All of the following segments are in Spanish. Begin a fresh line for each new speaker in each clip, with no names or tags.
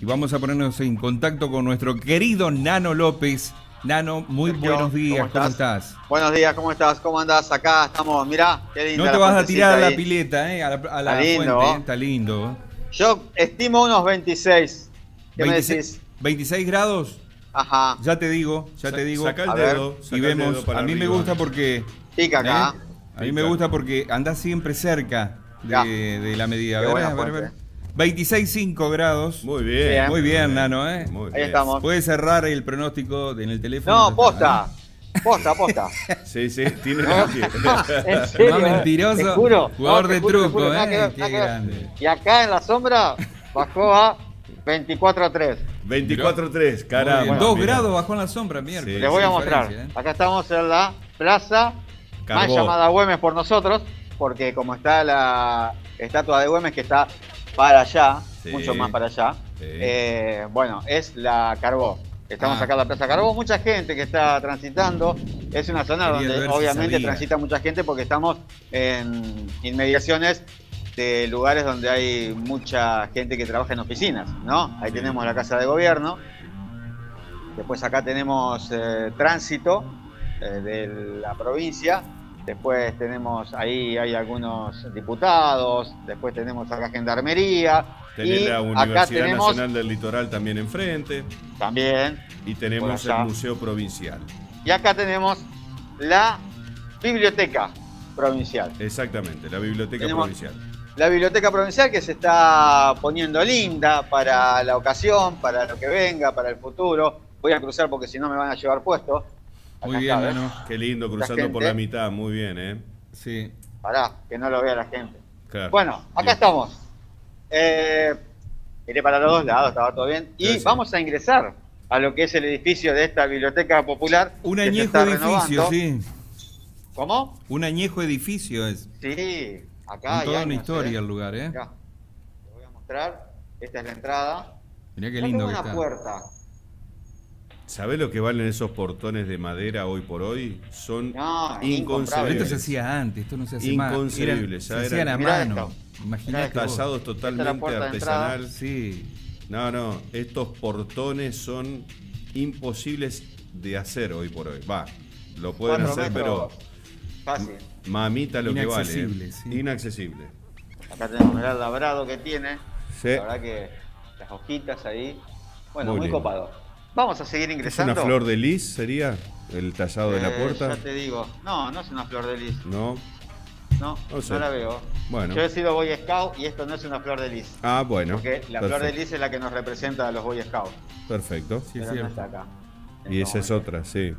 y vamos a ponernos en contacto con nuestro querido Nano López. Nano, muy buenos días, ¿cómo estás?
Buenos días, ¿cómo estás? ¿Cómo andás? Acá estamos, mirá,
qué lindo. No te vas a tirar a la pileta, ¿eh? A la, está lindo, fuente, está lindo.
Yo estimo unos 26.
¿Qué 26, me decís? ¿26 grados?
Ajá.
Ya te digo, ya te digo.
Saca el dedo.
y vemos. a mí me gusta porque.
Pica acá.
¿eh? A mí me gusta porque andás siempre cerca de, la medida. A ver, a ver, a ver. 26,5 grados.
Muy bien.
Muy bien, Nano, ¿eh?
Muy Ahí estamos.
Puedes cerrar el pronóstico en el teléfono.
No, posta. Posta, posta.
sí, sí, tiene
no, ¿En serio?
mentiroso.
juro.
Jugador de truco, ¿eh? Qué grande.
Y acá en la sombra bajó a 24 a 3.
24 a 3, caramba.
2 grados bajó en la sombra, mierda.
Les voy a mostrar. ¿eh? Acá estamos en la plaza más llamada Güemes por nosotros, porque como está la estatua de Güemes que está para allá, mucho más para allá. Eh, bueno, es la Carbó. Estamos ah. acá en la Plaza Carbó, mucha gente que está transitando. Es una zona donde obviamente transita mucha gente porque estamos en inmediaciones de lugares donde hay mucha gente que trabaja en oficinas, ¿no? Ahí tenemos la Casa de Gobierno. Después acá tenemos eh, tránsito eh, de la provincia Después tenemos ahí hay algunos diputados, después tenemos acá Gendarmería.
Tenemos la Universidad Nacional del Litoral también enfrente.
También.
Y tenemos el Museo Provincial.
Y acá tenemos la Biblioteca Provincial.
Exactamente, la Biblioteca Provincial.
La Biblioteca Provincial que se está poniendo linda para la ocasión, para lo que venga, para el futuro. Voy a cruzar porque si no me van a llevar puesto.
Muy bien, Nano.
Qué lindo, cruzando por la mitad, muy bien, ¿eh?
Sí.
Pará, que no lo vea la gente. Bueno, acá estamos. Eh, iré para los dos lados, estaba todo bien. Y vamos a ingresar a lo que es el edificio de esta biblioteca popular.
Un añejo edificio, sí.
¿Cómo?
Un añejo edificio es.
Sí, acá.
hay toda una historia ¿eh? el lugar, ¿eh? Acá.
Te voy a mostrar. Esta es la entrada.
Mirá qué lindo que
una puerta.
¿Sabés lo que valen esos portones de madera hoy por hoy? Son inconcebibles.
Esto se hacía antes, esto no se hace
más. Inconcebibles.
Se hacían a mano.
Imagínate. Tallados totalmente artesanal.
Sí.
No, no, estos portones son imposibles de hacer hoy por hoy. Va, lo pueden hacer, pero.
Fácil.
Mamita lo que vale. ¿eh? Inaccesible.
Acá tenemos el labrado que tiene. Sí. La verdad que las hojitas ahí. Bueno, muy copado. Vamos a seguir ingresando.
¿Es una flor de lis sería el tallado de la eh, puerta?
Ya te digo. No, no es una flor de lis.
No.
No, no, la veo.
Bueno.
Yo he sido Boy Scout y esto no es una flor de lis.
Ah, bueno.
Porque la flor de lis es la que nos representa a los Boy Scouts.
Perfecto.
Sí, sí. está acá.
Y esa es otra, sí.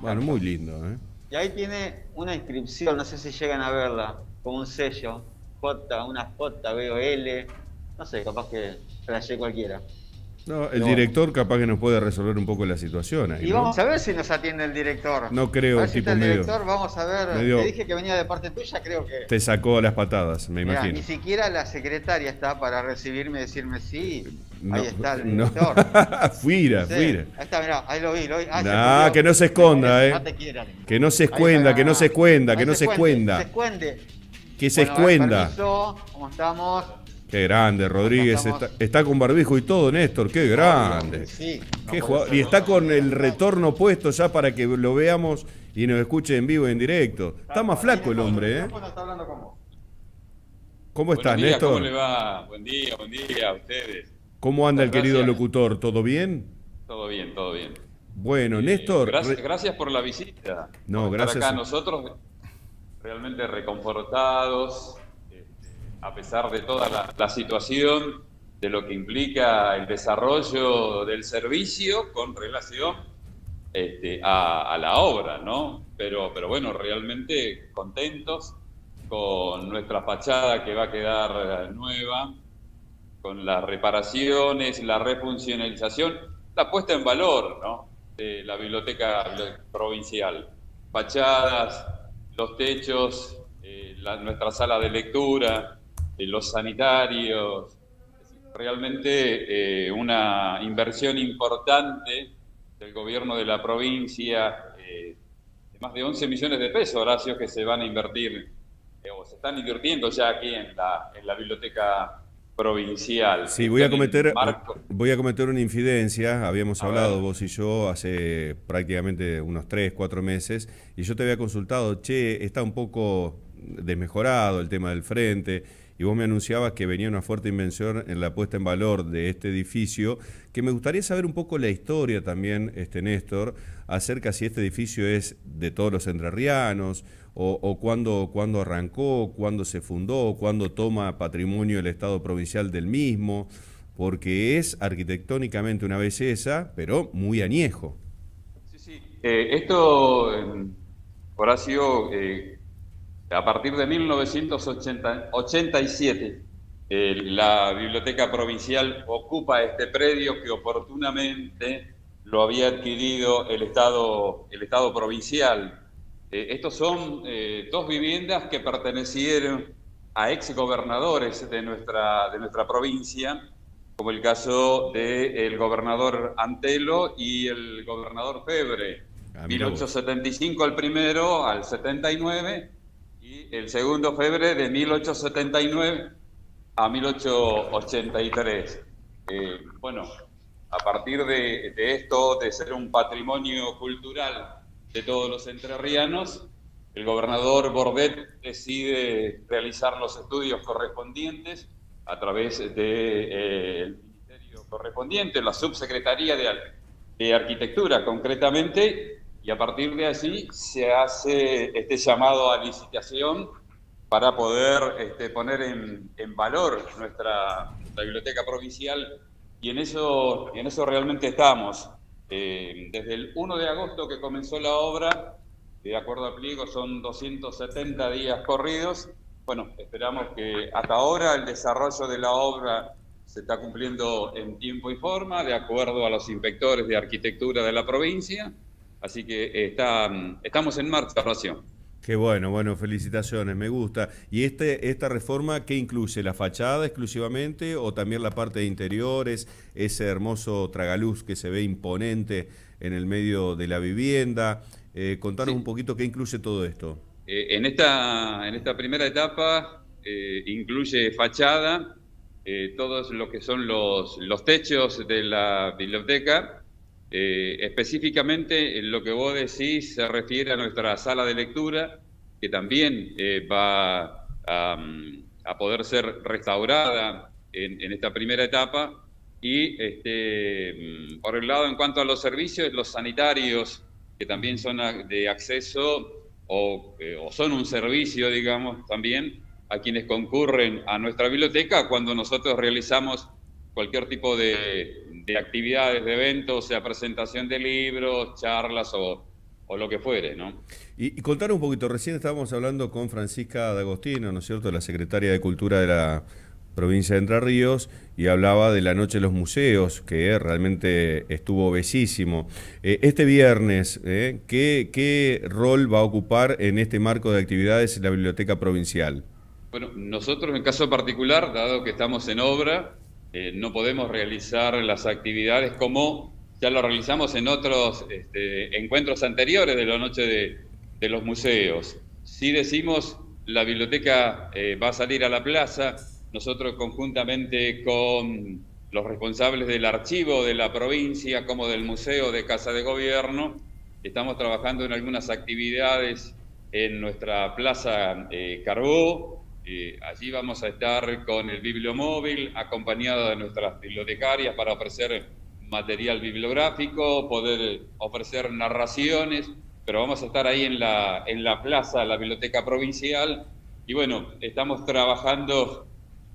Bueno, muy lindo, ¿eh?
Y ahí tiene una inscripción, no sé si llegan a verla, como un sello. J, una J, veo L. No sé, capaz que flashé cualquiera.
No, el director capaz que nos puede resolver un poco la situación ahí.
Y vamos a ver si nos atiende el director.
No creo,
a tipo el director, vamos a ver. Te dije que venía de parte tuya, creo que.
Te sacó las patadas, me imagino.
Ni siquiera la secretaria está para recibirme y decirme sí. ahí está el director.
fuira, fuira.
Ahí está, mirá, ahí lo vi, lo vi.
Ah, que no se esconda, eh. No te quieran. Que no se escuenda, que no se escuenda, que no se escuenda.
Que se escuende.
Que se escuenda.
¿Cómo estamos?
Qué grande, Rodríguez. Está, con barbijo y todo, Néstor. Qué grande.
Sí,
y está con el retorno puesto ya para que lo veamos y nos escuche en vivo y en directo. Está más flaco el hombre, ¿eh? ¿Cómo estás, Néstor?
¿Cómo le va? Buen día, buen día a ustedes.
¿Cómo anda el querido locutor? ¿Todo bien?
Todo bien, todo bien.
Bueno, Néstor.
Gracias, gracias, por la visita.
No, gracias.
acá nosotros realmente reconfortados a pesar de toda la, situación, de lo que implica el desarrollo del servicio con relación este, a, la obra, ¿no? Pero, pero bueno, realmente contentos con nuestra fachada que va a quedar nueva, con las reparaciones, la refuncionalización, la puesta en valor, ¿no? De la biblioteca provincial. Fachadas, los techos, eh, nuestra sala de lectura, los sanitarios, realmente eh, una inversión importante del gobierno de la provincia, eh, de más de 11 millones de pesos, Horacio, que se van a invertir, eh, o se están invirtiendo ya aquí en la, en la biblioteca provincial.
Sí, voy a cometer, voy a cometer una infidencia. Habíamos hablado vos y yo hace prácticamente unos tres, cuatro meses, y yo te había consultado, che, está un poco desmejorado el tema del frente, y vos me anunciabas que venía una fuerte invención en la puesta en valor de este edificio, que me gustaría saber un poco la historia también, este Néstor, acerca si este edificio es de todos los entrerrianos, o, cuándo, arrancó, cuándo se fundó, cuándo toma patrimonio el Estado provincial del mismo, porque es arquitectónicamente una belleza, pero muy añejo.
Sí, sí. Eh, esto, eh, a partir de 1987, eh, la Biblioteca Provincial ocupa este predio que oportunamente lo había adquirido el Estado, el Estado provincial eh, estos son eh, dos viviendas que pertenecieron a ex gobernadores de nuestra, de nuestra provincia, como el caso del gobernador Antelo y el gobernador Febre. 1875 el primero al 79 y el segundo Febre de 1879 a 1883. Eh, bueno, a partir de, esto, de ser un patrimonio cultural de todos los entrerrianos, el gobernador Bordet decide realizar los estudios correspondientes a través del de, eh, ministerio correspondiente, la subsecretaría de, Arquitectura concretamente, y a partir de allí se hace este llamado a licitación para poder este, poner en, en valor nuestra, nuestra, biblioteca provincial y en eso, en eso realmente estamos. Eh, desde el 1 de agosto que comenzó la obra, de acuerdo a pliego son 270 días corridos. Bueno, esperamos que hasta ahora el desarrollo de la obra se está cumpliendo en tiempo y forma, de acuerdo a los inspectores de arquitectura de la provincia. Así que está, estamos en marcha, Ración.
Qué bueno, bueno, felicitaciones, me gusta. ¿Y este, esta reforma qué incluye? ¿La fachada exclusivamente o también la parte de interiores, ese hermoso tragaluz que se ve imponente en el medio de la vivienda? Eh, contanos un poquito qué incluye todo esto.
Eh, en, esta, en esta primera etapa eh, incluye fachada, todos lo que son los, los techos de la biblioteca, eh, específicamente lo que vos decís se refiere a nuestra sala de lectura, que también eh, va a, poder ser restaurada en, esta primera etapa. Y este, mm, por el lado, en cuanto a los servicios, los sanitarios, que también son de acceso eh, o son un servicio, digamos, también a quienes concurren a nuestra biblioteca cuando nosotros realizamos cualquier tipo de, de actividades, de eventos, sea presentación de libros, charlas o, lo que fuere, ¿no?
Y, contar un poquito, recién estábamos hablando con Francisca D'Agostino, ¿no es cierto?, la secretaria de Cultura de la provincia de Entre Ríos, y hablaba de la Noche de los Museos, que realmente estuvo bellísimo. Eh, este viernes, eh, ¿qué, ¿qué rol va a ocupar en este marco de actividades la Biblioteca Provincial?
Bueno, nosotros en caso particular, dado que estamos en obra, eh, no podemos realizar las actividades como ya lo realizamos en otros este, encuentros anteriores de la noche de, los museos. Si decimos la biblioteca eh, va a salir a la plaza, nosotros conjuntamente con los responsables del archivo de la provincia como del Museo de Casa de Gobierno, estamos trabajando en algunas actividades en nuestra plaza eh, Carbó, allí vamos a estar con el bibliomóvil, acompañado de nuestras bibliotecarias para ofrecer material bibliográfico, poder ofrecer narraciones, pero vamos a estar ahí en la, en la plaza, la biblioteca provincial, y bueno, estamos trabajando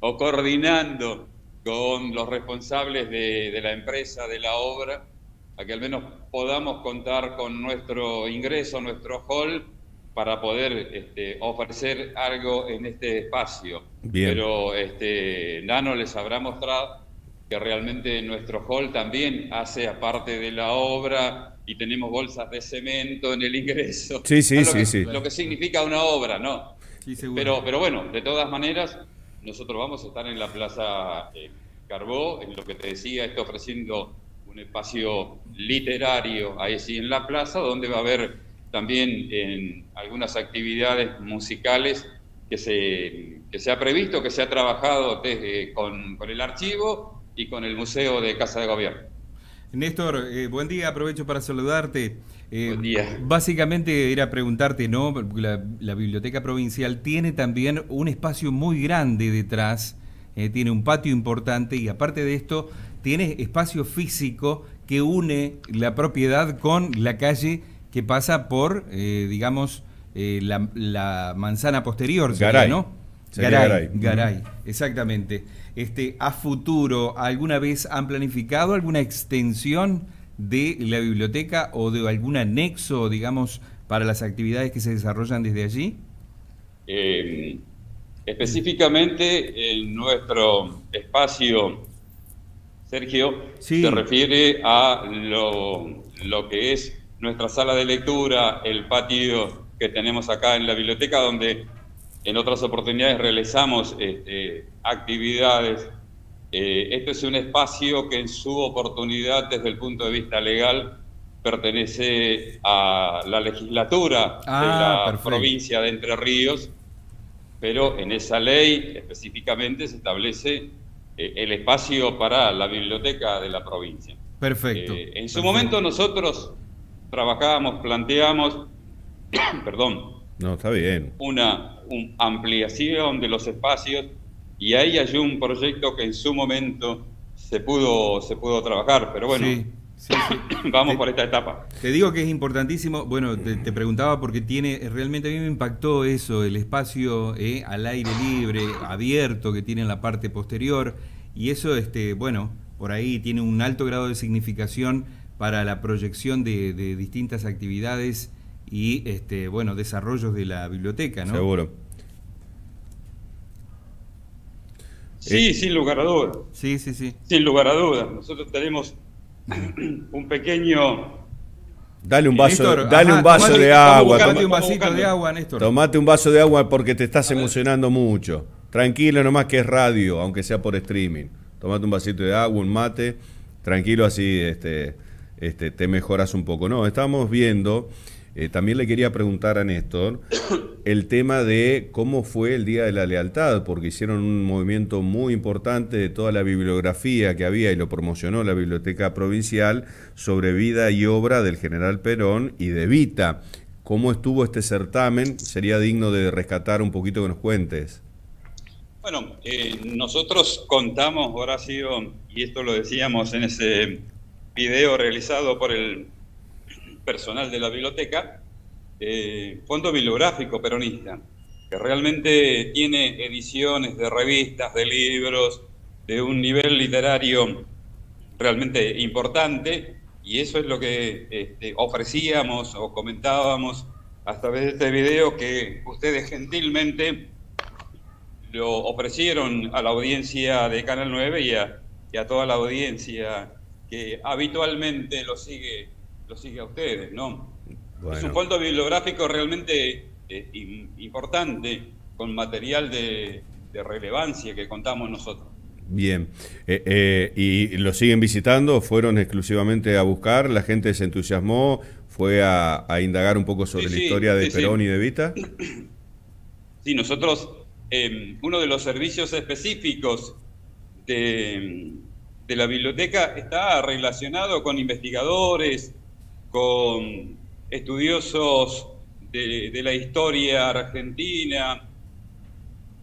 o coordinando con los responsables de, de la empresa, de la obra, a que al menos podamos contar con nuestro ingreso, nuestro hall, para poder este, ofrecer algo en este espacio. Pero este, Nano les habrá mostrado que realmente nuestro hall también hace aparte de la obra y tenemos bolsas de cemento en el ingreso.
Sí, sí, sí, sí.
Lo que significa una obra, ¿no? Sí, seguro. Pero, pero bueno, de todas maneras, nosotros vamos a estar en la Plaza eh, Carbó, en lo que te decía, estoy ofreciendo un espacio literario ahí sí en la plaza, donde va a haber también en algunas actividades musicales que se, que se ha previsto, que se ha trabajado desde, con, con el archivo y con el Museo de Casa de Gobierno.
Néstor, eh, buen día, aprovecho para saludarte.
Eh, buen día.
Básicamente era preguntarte, ¿no? La, la, Biblioteca Provincial tiene también un espacio muy grande detrás, eh, tiene un patio importante y aparte de esto, tiene espacio físico que une la propiedad con la calle que pasa por, digamos, la, manzana posterior,
Garay.
¿no? Garay, Garay, exactamente. Este, ¿A futuro alguna vez han planificado alguna extensión de la biblioteca o de algún anexo, digamos, para las actividades que se desarrollan desde allí?
Eh, específicamente en nuestro espacio, Sergio, se refiere a lo, lo que es nuestra sala de lectura, el patio que tenemos acá en la biblioteca, donde en otras oportunidades realizamos este, actividades. Eh, este es un espacio que en su oportunidad, desde el punto de vista legal, pertenece a la legislatura de ah, la provincia de Entre Ríos, pero en esa ley específicamente se establece eh, el espacio para la biblioteca de la provincia.
Perfecto.
Eh, en
su
momento nosotros trabajábamos, planteamos, perdón,
no, está bien.
una ampliación de los espacios y ahí hay un proyecto que en su momento se pudo, se pudo trabajar, pero bueno. Vamos por esta etapa.
Te digo que es importantísimo. Bueno, te, preguntaba porque tiene, realmente a mí me impactó eso, el espacio eh, al aire libre, abierto que tiene en la parte posterior. Y eso, este, bueno, por ahí tiene un alto grado de significación para la proyección de, de distintas actividades y este, bueno, desarrollos de la biblioteca, ¿no?
Seguro.
Sí, eh, sin lugar a dudas.
Sí, sí, sí.
Sin lugar a dudas. Nosotros tenemos un pequeño
Dale un vaso, dale un vaso de agua.
Tomate un vasito de agua, Néstor.
Tomate un vaso de agua porque te estás emocionando mucho. Tranquilo nomás que es radio, aunque sea por streaming. Tomate un vasito de agua, un mate. Tranquilo así este, este, te mejoras un poco. No, estamos viendo eh, también le quería preguntar a Néstor el tema de cómo fue el Día de la Lealtad, porque hicieron un movimiento muy importante de toda la bibliografía que había y lo promocionó la Biblioteca Provincial sobre vida y obra del general Perón y de Vita. ¿Cómo estuvo este certamen? Sería digno de rescatar un poquito que nos cuentes.
Bueno, eh, nosotros contamos, Horacio, y esto lo decíamos en ese video realizado por el personal de la biblioteca, eh, Fondo Bibliográfico Peronista, que realmente tiene ediciones de revistas, de libros, de un nivel literario realmente importante, y eso es lo que este, ofrecíamos o comentábamos a través de este video que ustedes gentilmente lo ofrecieron a la audiencia de Canal 9 y a, y a toda la audiencia que habitualmente lo sigue lo sigue a ustedes, ¿no? Es un fondo bibliográfico realmente eh, importante, con material de, relevancia que contamos nosotros.
Bien, eh, eh, ¿y lo siguen visitando? ¿Fueron exclusivamente a buscar? ¿La gente se entusiasmó? ¿Fue a, indagar un poco sobre la historia de Perón y de Vita?
Sí, nosotros, uno de los servicios específicos de, de la biblioteca está relacionado con investigadores, con estudiosos de, la historia argentina,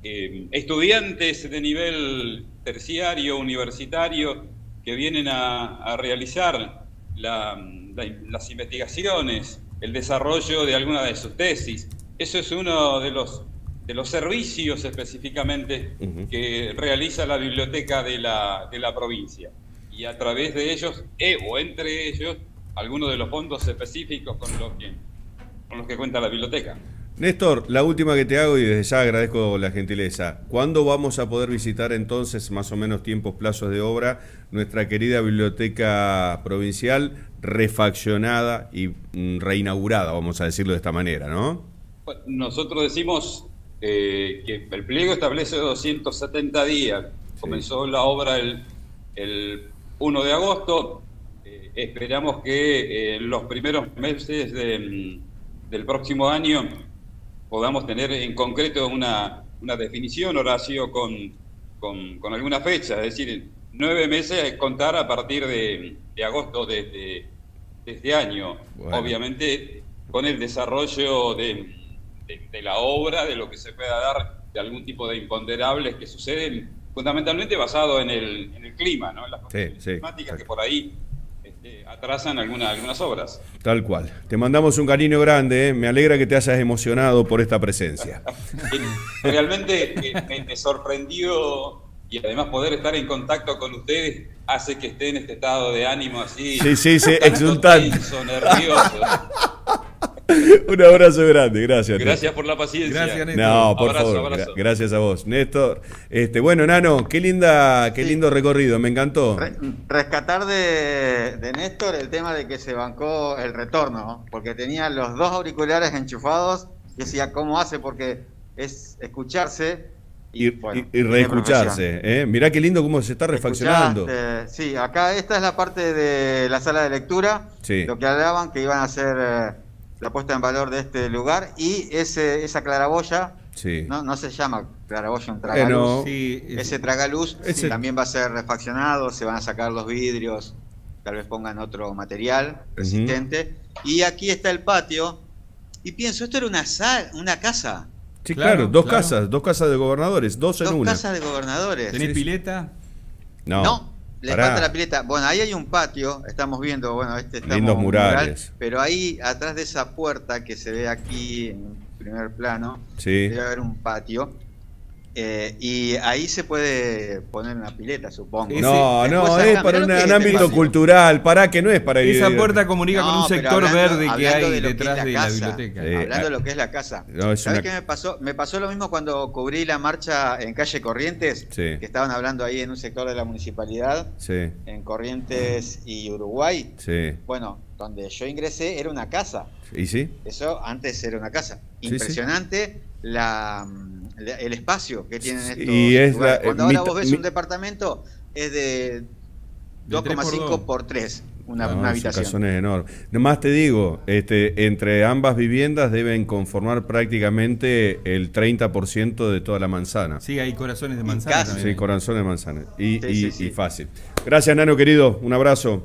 eh, estudiantes de nivel terciario, universitario, que vienen a, realizar las investigaciones, el desarrollo de alguna de sus tesis. Eso es uno de los, de los servicios específicamente que realiza la biblioteca de la, de la provincia. Y a través de ellos, eh, o entre ellos, algunos de los fondos específicos con los que, con los que cuenta la biblioteca.
Néstor, la última que te hago y desde ya agradezco la gentileza. ¿Cuándo vamos a poder visitar entonces, más o menos tiempos, plazos de obra, nuestra querida biblioteca provincial refaccionada y mm, reinaugurada, vamos a decirlo de esta manera, ¿no?
Nosotros decimos eh, que el pliego establece 270 días. Comenzó la obra el, el 1 de agosto, esperamos que en eh, los primeros meses del próximo año podamos tener en concreto una, una definición, Horacio, con, con, con, alguna fecha, es decir, nueve meses es contar a partir de, agosto de, este año, obviamente con el desarrollo de, la obra, de lo que se pueda dar, de algún tipo de imponderables que suceden, fundamentalmente basado en el, en el clima, ¿no? en las climáticas que por ahí este, atrasan algunas obras.
Tal cual. Te mandamos un cariño grande, ¿eh? me alegra que te hayas emocionado por esta presencia.
Realmente eh, me, sorprendió y además poder estar en contacto con ustedes hace que esté en este estado de ánimo así.
Sí, sí, sí, exultante. nervioso. Un abrazo grande, gracias.
Gracias por la paciencia.
Gracias, Néstor. No, por favor, gracias a vos. Néstor, este, bueno, Nano, qué linda, qué lindo recorrido, me encantó.
rescatar de, Néstor el tema de que se bancó el retorno, porque tenía los dos auriculares enchufados y decía, ¿cómo hace? Porque es escucharse
y, reescucharse. ¿eh? Mirá qué lindo cómo se está refaccionando.
Sí, acá esta es la parte de la sala de lectura. Lo que hablaban que iban a hacer eh, la puesta en valor de este lugar y ese esa claraboya no, no se llama claraboya un tragaluz ese tragaluz también va a ser refaccionado se van a sacar los vidrios tal vez pongan otro material resistente. Y aquí está el patio y pienso esto era una una casa.
Sí claro, dos casas dos casas de gobernadores dos en una.
dos casas de gobernadores.
Tenés pileta
no, no le falta la pileta. Bueno, ahí hay un patio, estamos viendo, bueno, este
Lindos murales.
pero ahí, atrás de esa puerta que se ve aquí en primer plano, debe haber un patio. Eh, y ahí se puede poner una pileta, supongo.
No, no, es para un, ámbito cultural, para que no es para
ir. Esa puerta comunica con un sector verde que hay detrás de la, biblioteca.
hablando de lo que es la casa. ¿Sabes qué me pasó? Me pasó lo mismo cuando cubrí la marcha en calle Corrientes, que estaban hablando ahí en un sector de la municipalidad, en Corrientes y Uruguay. Bueno, donde yo ingresé era una casa.
¿Y sí?
Eso antes era una casa. Impresionante la el espacio que tienen estos y es Cuando ahora vos ves un departamento, es de 2,5 por 3. Una, una, habitación.
es enorme. Nomás te digo, este, entre ambas viviendas deben conformar prácticamente el 30% de toda la manzana.
Sí, hay corazones de manzana.
Sí, corazones de manzana. Y, y, y fácil. Gracias, Nano querido. Un abrazo.